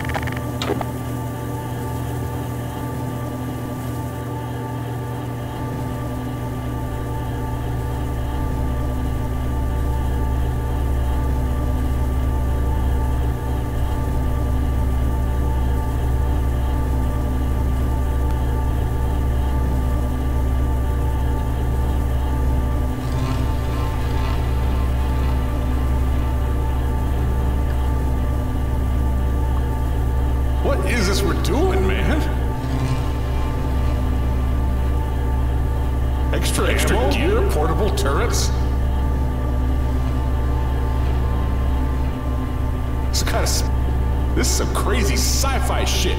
you doing, man? Extra, Extra ammo? gear, portable turrets? Some kind of... This is some crazy sci-fi shit.